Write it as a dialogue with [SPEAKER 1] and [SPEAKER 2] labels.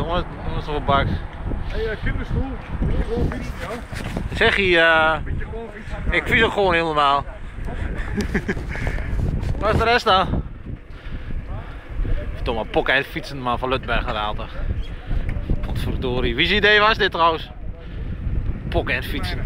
[SPEAKER 1] jongen. Dat is een bak.
[SPEAKER 2] Hé, hey, eh, kinderstoel. Moet je gewoon fietsen, ja?
[SPEAKER 1] Zeg je, eh,
[SPEAKER 2] je gewoon fietsen.
[SPEAKER 1] ik fiets ook gewoon helemaal. Waar is de rest dan? Verdomme, pok fietsen man van Lutberg gehaald toch. Potverdorie. Wie zijn idee was dit trouwens? Pok fietsen.